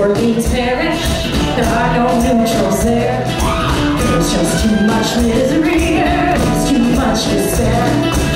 I don't There are no neutrals there. There's just too much misery. There's too much despair.